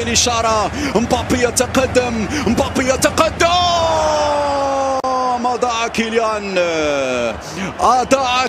الإشارة مبابي يتقدم. مبابي يتقدم. أضاع كيليان. أضاع